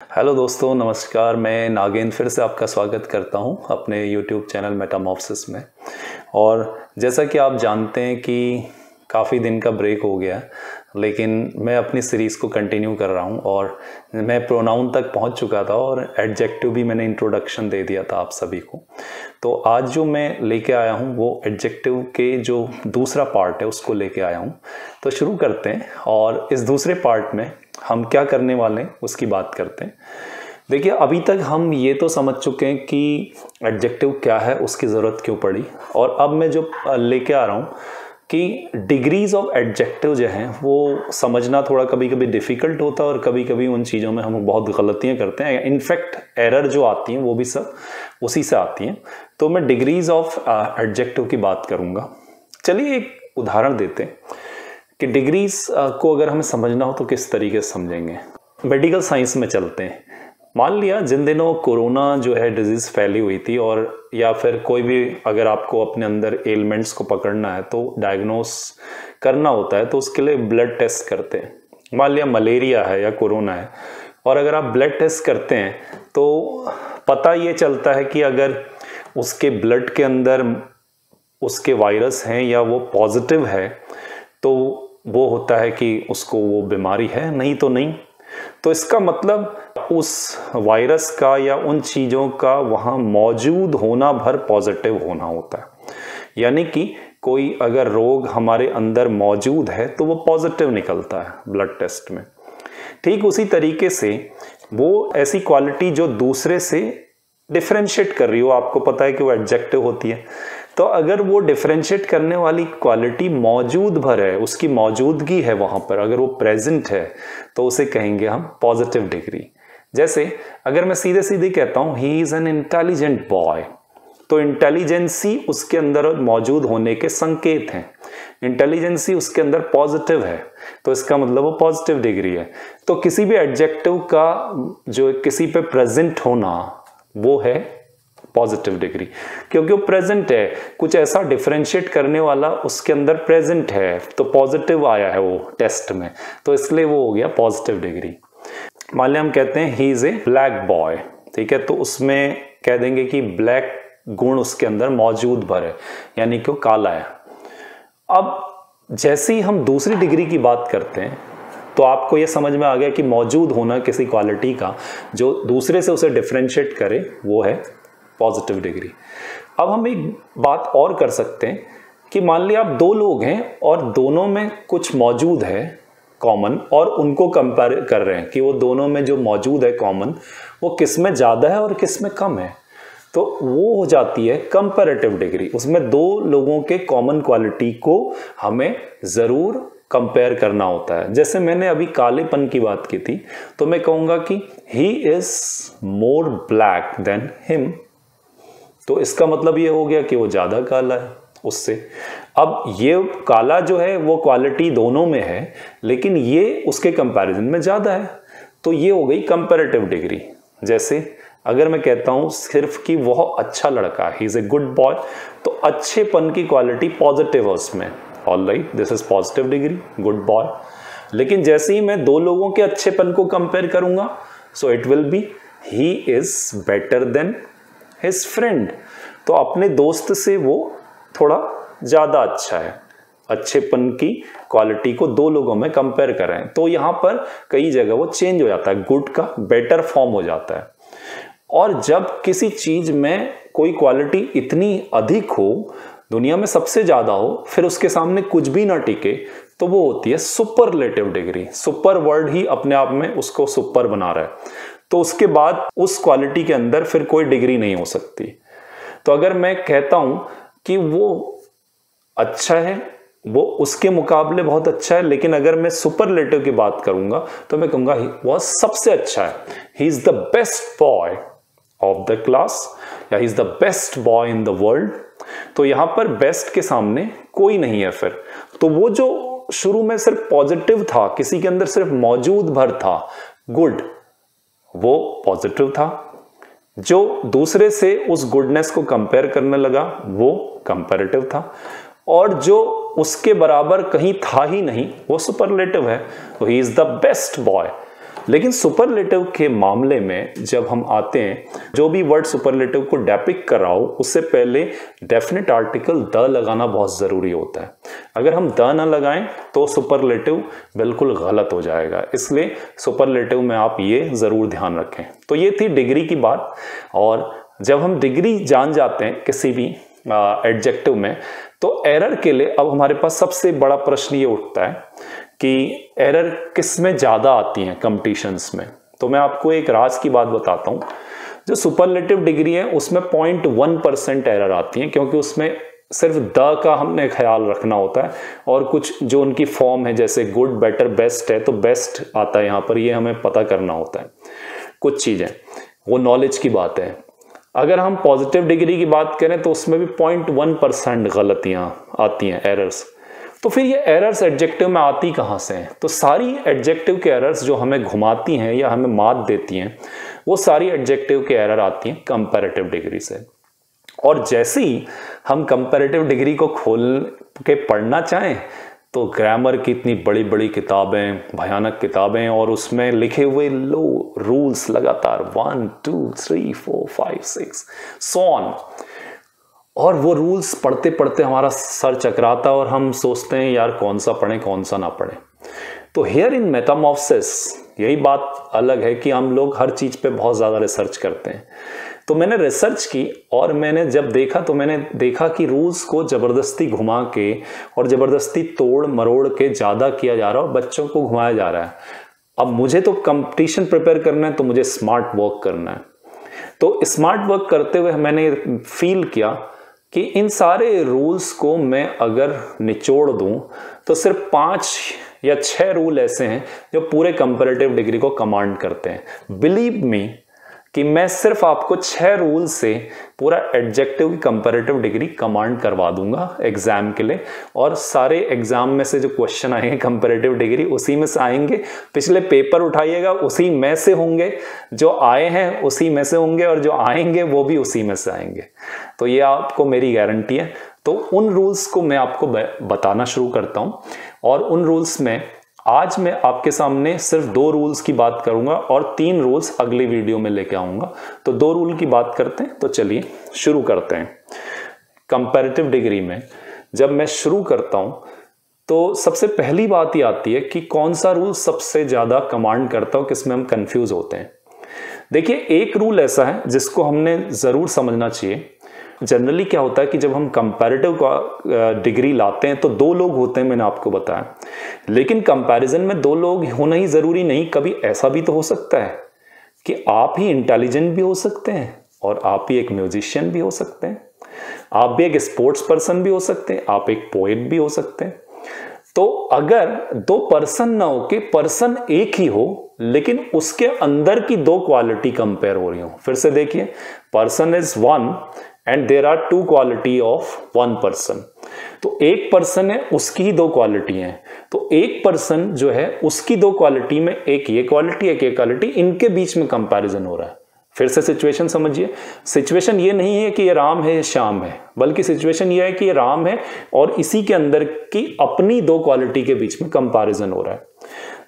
Hello दोस्तों, नमस्कार। मैं नागेंद्र फिर से आपका स्वागत करता हूँ अपने यूट्यूब चैनल मेटामॉफ्सिस में। और जैसा कि आप जानते हैं कि काफ़ी दिन का ब्रेक हो गया, लेकिन मैं अपनी सीरीज़ को कंटिन्यू कर रहा हूँ और मैं प्रोनाउन तक पहुँच चुका था और एडजेक्टिव भी मैंने इंट्रोडक्शन दे दिया था आप सभी को। तो आज जो मैं लेके आया हूँ, वो एडजेक्टिव के जो दूसरा पार्ट है, उसको लेके आया हूँ। तो शुरू करते हैं और इस दूसरे पार्ट में हम क्या करने वाले हैं, उसकी बात करते हैं। देखिए, अभी तक हम ये तो समझ चुके हैं कि एडजेक्टिव क्या है, उसकी ज़रूरत क्यों पड़ी। और अब मैं जो लेके आ रहा हूँ कि डिग्रीज ऑफ़ एडजेक्टिव जो हैं, वो समझना थोड़ा कभी कभी डिफ़िकल्ट होता है और कभी कभी उन चीज़ों में हम बहुत गलतियाँ करते हैं। इनफैक्ट एरर जो आती हैं, वो भी सब उसी से आती हैं। तो मैं डिग्रीज ऑफ़ एडजेक्टिव की बात करूँगा। चलिए एक उदाहरण देते हैं। कि डिग्रीज को अगर हमें समझना हो तो किस तरीके से समझेंगे? मेडिकल साइंस में चलते हैं। मान लिया, जिन दिनों कोरोना जो है डिज़ीज़ फैली हुई थी और या फिर कोई भी अगर आपको अपने अंदर एलिमेंट्स को पकड़ना है तो डायग्नोस करना होता है तो उसके लिए ब्लड टेस्ट करते हैं। मान लिया मलेरिया है या कोरोना है, और अगर आप ब्लड टेस्ट करते हैं तो पता ये चलता है कि अगर उसके ब्लड के अंदर, उसके वायरस हैं या वो पॉजिटिव है तो वो होता है कि उसको वो बीमारी है, नहीं तो नहीं। तो इसका मतलब उस वायरस का या उन चीज़ों का वहाँ मौजूद होना भर पॉजिटिव होना होता है। यानी कि कोई अगर रोग हमारे अंदर मौजूद है तो वो पॉजिटिव निकलता है ब्लड टेस्ट में। ठीक उसी तरीके से वो ऐसी क्वालिटी जो दूसरे से डिफ्रेंशिएट कर रही हो, आपको पता है कि वो एडजेक्टिव होती है। तो अगर वो डिफ्रेंशिएट करने वाली क्वालिटी मौजूद भर है, उसकी मौजूदगी है वहाँ पर, अगर वो प्रेजेंट है तो उसे कहेंगे हम पॉजिटिव डिग्री जैसे, अगर मैं सीधे सीधे कहता हूँ he is an intelligent boy तो इंटेलिजेंसी उसके अंदर मौजूद होने के संकेत हैं। इंटेलिजेंसी उसके अंदर पॉजिटिव है तो इसका मतलब वो पॉजिटिव डिग्री है। तो किसी भी एडजेक्टिव का, जो किसी पे प्रेजेंट होना वो है पॉजिटिव डिग्री क्योंकि वो प्रेजेंट है, कुछ ऐसा डिफ्रेंशिएट करने वाला उसके अंदर प्रेजेंट है तो पॉजिटिव आया है वो टेस्ट में। तो इसलिए वो हो गया पॉजिटिव डिग्री मान लिया हम कहते हैं he is a black boy ठीक है? तो उसमें कह देंगे कि ब्लैक गुण उसके अंदर मौजूद भर है, यानी कि वो काला है। अब जैसे ही हम दूसरी डिग्री की बात करते हैं तो आपको यह समझ में आ गया कि मौजूद होना किसी क्वालिटी का, जो दूसरे से उसे डिफ्रेंशिएट करे, वो है पॉजिटिव डिग्री अब हम एक बात और कर सकते हैं कि मान लिया आप दो लोग हैं और दोनों में कुछ मौजूद है कॉमन और उनको कंपेयर कर रहे हैं कि वो दोनों में जो मौजूद है कॉमन वो किसमें ज़्यादा है और किसमें कम है। तो वो हो जाती है कंपेरेटिव डिग्री उसमें दो लोगों के कॉमन क्वालिटी को हमें ज़रूर कंपेयर करना होता है। जैसे मैंने अभी कालेपन की बात की थी तो मैं कहूँगा कि he is more black than him तो इसका मतलब ये हो गया कि वो ज़्यादा काला है उससे। अब ये काला जो है, वो क्वालिटी दोनों में है, लेकिन ये उसके कंपैरिजन में ज़्यादा है। तो ये हो गई कंपेरेटिव डिग्री जैसे अगर मैं कहता हूँ, सिर्फ़ कि वह अच्छा लड़का he is a good boy तो अच्छेपन की क्वालिटी पॉजिटिव है उसमें। All right this is positive degree good boy लेकिन जैसे ही मैं दो लोगों के अच्छेपन को कंपेयर करूँगा so it will be he is better than his friend तो अपने दोस्त से वो थोड़ा ज़्यादा अच्छा है। अच्छेपन की क्वालिटी को दो लोगों में कंपेयर करें तो यहाँ पर कई जगह वो चेंज हो जाता है। गुड का बेटर फॉर्म हो जाता है। और जब किसी चीज़ में कोई क्वालिटी इतनी अधिक हो दुनिया में सबसे ज़्यादा हो, फिर उसके सामने कुछ भी ना टिके तो वो होती है सुपरलेटिव डिग्री सुपर वर्ड ही अपने आप में उसको सुपर बना रहा है। तो उसके बाद उस क्वालिटी के अंदर फिर कोई डिग्री नहीं हो सकती। तो अगर मैं कहता हूँ कि वो अच्छा है, वो उसके मुकाबले बहुत अच्छा है, लेकिन अगर मैं सुपर सुपरलेटिव की बात करूँगा तो मैं कहूँगा वह सबसे अच्छा है। He is the best boy of the class या is the best boy in the world तो यहाँ पर बेस्ट के सामने कोई नहीं है फिर। तो वो जो शुरू में सिर्फ़ पॉजिटिव था, किसी के अंदर सिर्फ़ मौजूद भर था गुड वो पॉजिटिव था। जो दूसरे से उस गुडनेस को कंपेयर करने लगा, वो कंपेरेटिव था। और जो उसके बराबर कहीं था ही नहीं, वो सुपरलेटिव है। तो he is the best boy लेकिन सुपरलेटिव के मामले में जब हम आते हैं, जो भी वर्ड सुपरलेटिव को डेपिक कराओ उससे पहले डेफिनेट आर्टिकल द लगाना बहुत ज़रूरी होता है। अगर हम द ना लगाएँ तो सुपरलेटिव बिल्कुल गलत हो जाएगा। इसलिए सुपरलेटिव में आप ये ज़रूर ध्यान रखें। तो ये थी डिग्री की बात। और जब हम डिग्री जान जाते हैं किसी भी एडजेक्टिव में तो एरर के लिए अब हमारे पास सबसे बड़ा प्रश्न ये उठता है कि एरर किसमें ज़्यादा आती हैं कंपटीशंस में? तो मैं आपको एक राज की बात बताता हूँ। जो सुपरलेटिव डिग्री है, उसमें पॉइंट वन परसेंट एरर आती हैं, क्योंकि उसमें सिर्फ़ द का हमने ख्याल रखना होता है और कुछ जो उनकी फॉर्म है, जैसे गुड बेटर बेस्ट है तो बेस्ट आता है यहाँ पर, ये हमें पता करना होता है। कुछ चीज़ें। वो नॉलेज की बात है। अगर हम पॉजिटिव डिग्री की बात करें तो उसमें भी पॉइंट वन परसेंट गलतियाँ आती हैं एरर्स तो फिर ये एरर्स एडजेक्टिव में आती कहाँ से हैं? तो सारी एडजेक्टिव के एरर्स जो हमें घुमाती हैं या हमें मात देती हैं, वो सारी एडजेक्टिव के एरर आती हैं कंपेरेटिव डिग्री से। और जैसे ही हम कंपेरेटिव डिग्री को खोल के पढ़ना चाहें तो ग्रामर की इतनी बड़ी बड़ी किताबें, भयानक किताबें और उसमें लिखे हुए लो रूल्स लगातार one two three four five six so on और वो रूल्स पढ़ते पढ़ते हमारा सर चकराता और हम सोचते हैं, यार, कौन सा पढ़ें, कौन सा ना पढ़ें? तो हेयर इन मेटामॉफ्सिस यही बात अलग है कि हम लोग हर चीज़ पे बहुत ज़्यादा रिसर्च करते हैं। तो मैंने रिसर्च की और मैंने जब देखा तो मैंने देखा कि रूल्स को ज़बरदस्ती घुमा के और ज़बरदस्ती तोड़ मरोड़ के ज़्यादा किया जा रहा है और बच्चों को घुमाया जा रहा है। अब मुझे तो कंपटीशन प्रिपेयर करना है तो मुझे स्मार्ट वर्क करना है। तो स्मार्ट वर्क करते हुए मैंने फील किया कि इन सारे रूल्स को मैं अगर निचोड़ दूँ तो सिर्फ़ पाँच या छह रूल ऐसे हैं जो पूरे कंपेरेटिव डिग्री को कमांड करते हैं। बिलीव मी कि मैं सिर्फ़ आपको छह रूल से पूरा एडजेक्टिव की कंपेरेटिव डिग्री कमांड करवा दूँगा एग्ज़ाम के लिए। और सारे एग्ज़ाम में से जो क्वेश्चन आएँगे कंपेरेटिव डिग्री उसी में से आएँगे। पिछले पेपर उठाइएगा, उसी में से होंगे। जो आए हैं, उसी में से होंगे और जो आएँगे, वो भी उसी में से आएँगे। तो ये आपको मेरी गारंटी है। तो उन रूल्स को मैं आपको बताना शुरू करता हूँ। और उन रूल्स में आज मैं आपके सामने सिर्फ़ दो रूल्स की बात करूँगा और तीन रूल्स अगली वीडियो में लेके आऊँगा। तो दो रूल की बात करते हैं तो चलिए शुरू करते हैं। कंपैरेटिव डिग्री में जब मैं शुरू करता हूँ तो सबसे पहली बात ही आती है कि कौन सा रूल सबसे ज़्यादा कमांड करता हो किसमें हम कंफ्यूज होते हैं। देखिए, एक रूल ऐसा है जिसको हमने ज़रूर समझना चाहिए। जनरली क्या होता है कि जब हम कंपैरेटिव डिग्री लाते हैं तो दो लोग होते हैं, मैंने आपको बताया। लेकिन कंपैरिजन में दो लोग होना ही ज़रूरी नहीं, कभी ऐसा भी तो हो सकता है कि आप ही इंटेलिजेंट भी हो सकते हैं और आप ही एक म्यूजिशियन भी हो सकते हैं। आप भी एक स्पोर्ट्स पर्सन भी हो सकते हैं, आप एक पोएट भी हो सकते हैं। तो अगर दो पर्सन ना हो के पर्सन एक ही हो, लेकिन उसके अंदर की दो क्वालिटी कंपेयर हो रही हो। फिर से देखिए person is one and there are two quality of one person तो एक पर्सन है, उसकी ही दो क्वालिटी है। तो एक पर्सन जो है, उसकी दो क्वालिटी में एक ये क्वालिटी एक ये क्वालिटी इनके बीच में कंपैरिजन हो रहा है। फिर से सिचुएशन समझिए। सिचुएशन ये नहीं है कि ये राम है, ये श्याम है। बल्कि सिचुएशन ये है कि ये राम है और इसी के अंदर की अपनी दो क्वालिटी के बीच में कंपैरिजन हो रहा है।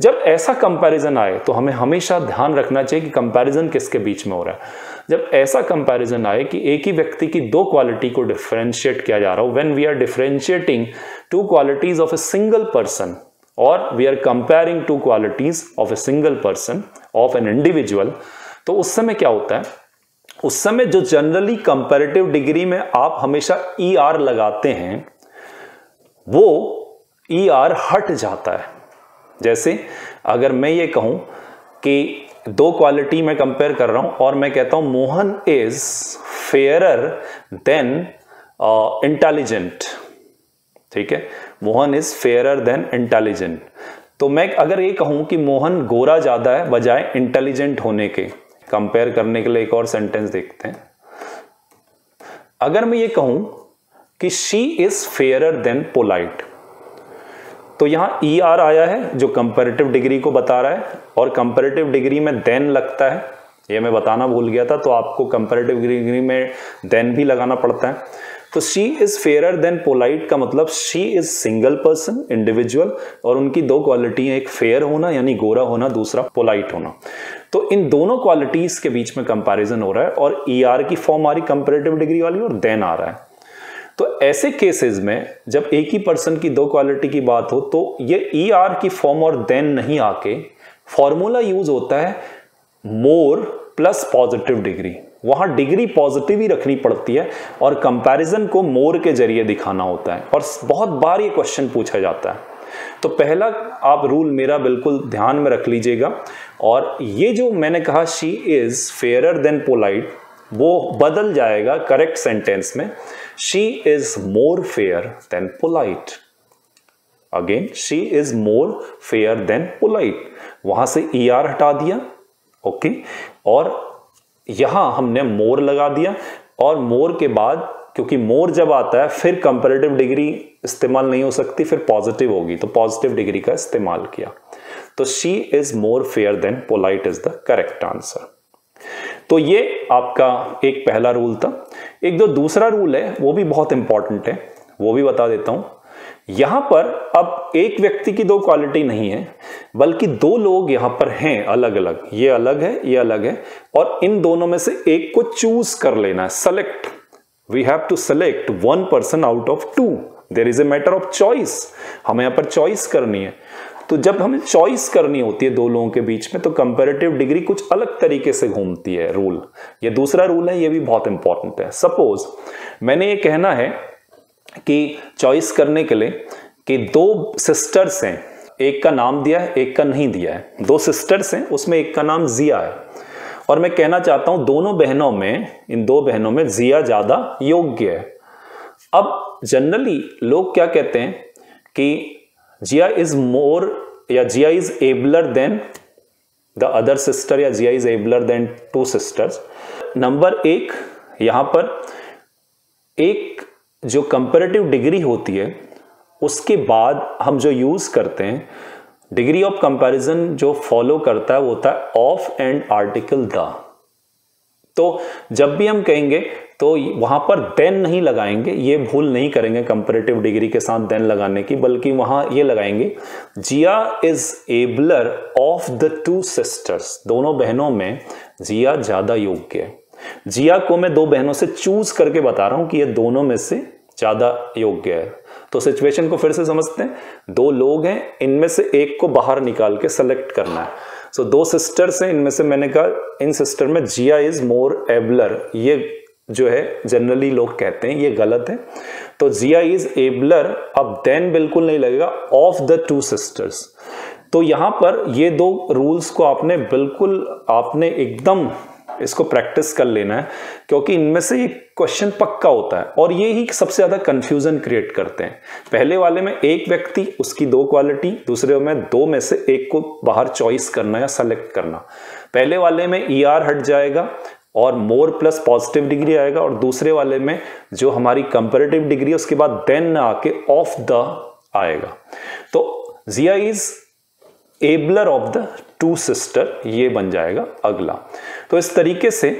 जब ऐसा कंपैरिजन आए तो हमें हमेशा ध्यान रखना चाहिए कि कंपैरिजन किसके बीच में हो रहा है। जब ऐसा कंपैरिजन आए कि एक ही व्यक्ति की दो क्वालिटी को डिफ्रेंशिएट किया जा रहा हो when we are differentiating two qualities of a single person और we are comparing two qualities of a single person of an individual तो उस समय क्या होता है? उस समय जो जनरली कंपेरेटिव डिग्री में आप हमेशा ई e आर लगाते हैं, वो ई e आर हट जाता है। जैसे, अगर मैं ये कहूँ कि दो क्वालिटी में कंपेयर कर रहा हूँ और मैं कहता हूँ Mohan is fairer than intelligent ठीक है? Mohan is fairer than intelligent तो मैं अगर ये कहूँ कि मोहन गोरा ज़्यादा है बजाय इंटेलिजेंट होने के कंपेयर करने के लिए एक और सेंटेंस देखते हैं। अगर मैं ये कहूँ कि she is fairer than polite तो यहाँ ई e आर आया है, जो कंपेरेटिव डिग्री को बता रहा है, और कंपेरेटिव डिग्री में देन लगता है। ये मैं बताना भूल गया था तो आपको कंपेरेटिव डिग्री में देन भी लगाना पड़ता है। तो she is fair than polite का मतलब she is single person individual और उनकी दो क्वालिटी है, एक फेयर होना, यानी गोरा होना, दूसरा पोलाइट होना। तो इन दोनों क्वालिटीज के बीच में कंपैरिजन हो रहा है, और ई e की फॉर्म आ रही कंपेरेटिव डिग्री वाली, और देन आ रहा है। तो ऐसे केसेस में जब एक ही पर्सन की दो क्वालिटी की बात हो तो ये ई e की फॉर्म और देन नहीं आके फॉर्मूला यूज़ होता है मोर प्लस पॉजिटिव डिग्री वहाँ डिग्री पॉजिटिव ही रखनी पड़ती है और कंपैरिजन को मोर के ज़रिए दिखाना होता है। और बहुत बार ये क्वेश्चन पूछा जाता है। तो पहला आप रूल मेरा बिल्कुल ध्यान में रख लीजिएगा। और ये जो मैंने कहा she is fair than polite वो बदल जाएगा करेक्ट सेंटेंस में। She is more fair than polite again she is more fair than polite वहाँ से ई e आर हटा दिया ओके okay? और यहाँ हमने मोर लगा दिया। और मोर के बाद, क्योंकि मोर जब आता है, फिर कंपेरेटिव डिग्री इस्तेमाल नहीं हो सकती, फिर पॉजिटिव होगी। तो पॉजिटिव डिग्री का इस्तेमाल किया। तो she is more fair than polite is the correct answer तो ये आपका एक पहला रूल था। एक जो दूसरा रूल है, वो भी बहुत इंपॉर्टेंट है, वो भी बता देता हूँ। यहाँ पर अब एक व्यक्ति की दो क्वालिटी नहीं है, बल्कि दो लोग यहाँ पर हैं अलग अलग ये अलग है, ये अलग है, और इन दोनों में से एक को चूज़ कर लेना है select we have to select one person out of two there is a matter of choice हमें यहाँ पर चॉइस करनी है। तो जब हमें चॉइस करनी होती है दो लोगों के बीच में तो कंपेरेटिव डिग्री कुछ अलग तरीके से घूमती है रूल ये दूसरा रूल है, ये भी बहुत इंपॉर्टेंट है. सपोज़ मैंने ये कहना है कि चॉइस करने के लिए कि दो सिस्टर्स हैं, एक का नाम दिया है, एक का नहीं दिया है. दो सिस्टर्स हैं, उसमें एक का नाम जिया है. और मैं कहना चाहता हूँ, दोनों बहनों में, इन दो बहनों में जिया ज़्यादा योग्य है. अब जनरली लोग क्या कहते हैं कि जिया इज़ मोर या Jiya is abler than the other sister या Jiya is abler than two sisters number एक, यहाँ पर एक जो कंपेरेटिव डिग्री होती है, उसके बाद हम जो यूज़ करते हैं डिग्री ऑफ़ कंपैरिजन जो फॉलो करता है, वो होता है ऑफ़ एंड आर्टिकल द तो जब भी हम कहेंगे तो वहाँ पर देन नहीं लगाएँगे ये भूल नहीं करेंगे कंपेरेटिव डिग्री के साथ देन लगाने की बल्कि वहाँ ये लगाएँगे Jiya is abler of the two sisters दोनों बहनों में जिया ज़्यादा योग्य है। जिया को मैं दो बहनों से चूज़ करके बता रहा हूँ कि ये दोनों में से ज़्यादा योग्य है। तो सिचुएशन को फिर से समझते हैं। दो लोग हैं इनमें से एक को बाहर निकाल के सेलेक्ट करना है। सो so, दो सिस्टर्स हैं इनमें से मैंने कहा इन सिस्टर में जिया इज़ मोर एबलर ये जो है जनरली लोग कहते हैं, ये गलत है। तो जिया इज़ एबलर अब देन बिल्कुल नहीं लगेगा ऑफ़ द टू सिस्टर्स तो यहाँ पर ये दो रूल्स को आपने बिल्कुल, आपने एकदम इसको प्रैक्टिस कर लेना है, क्योंकि इनमें से ये क्वेश्चन पक्का होता है, और ये ही सबसे ज़्यादा कंफ्यूजन क्रिएट करते हैं। पहले वाले में एक व्यक्ति, उसकी दो क्वालिटी दूसरे में दो में से एक को बाहर चॉइस करना या सेलेक्ट करना। पहले वाले में ई e ER हट जाएगा और मोर प्लस पॉजिटिव डिग्री आएगा और दूसरे वाले में जो हमारी कंपेरेटिव डिग्री है, उसके बाद देन आके ऑफ़ द आएगा। तो Jiya is abler of the two sister ये बन जाएगा अगला। तो इस तरीके से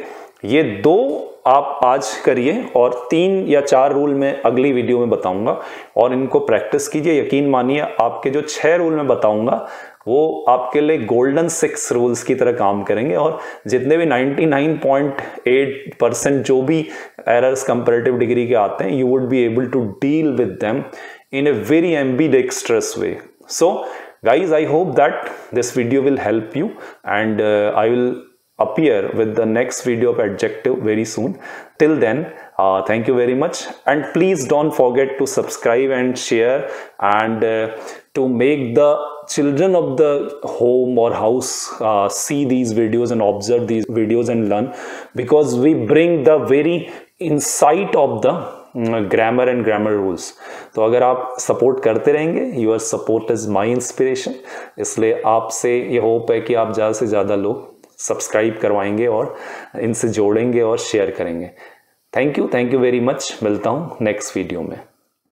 ये दो आप आज करिए और तीन या चार रूल में अगली वीडियो में बताऊँगा और इनको प्रैक्टिस कीजिए। यकीन मानिए, आपके जो छह रूल में बताऊँगा वो आपके लिए गोल्डन सिक्स रूल्स की तरह काम करेंगे और जितने भी 99.8 परसेंट जो भी एरर्स कंपेरेटिव डिग्री के आते हैं you would be able to deal with them in a very ambidextrous way so guys I hope that this video will help you and I will appear with the next video of adjective very soon till then thank you very much and please don't forget to subscribe and share and to make the children of the home or house uh, see these videos and observe these videos and learn because we bring the very insight of the grammar and grammar rules तो अगर आप support करते रहेंगे your support is my inspiration इसलिए आपसे ये hope है कि आप ज़्यादा से ज़्यादा लोग सब्सक्राइब करवाएँगे और इनसे जोड़ेंगे और शेयर करेंगे। Thank you thank you very much मिलता हूँ नेक्स्ट वीडियो में।